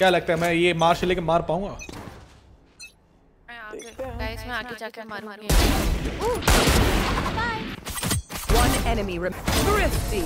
क्या लगता है मैं ये मार से लेके मार पाऊँगा? गाइस मैं आगे जाके मारूँगी। One enemy rem- Thrifty.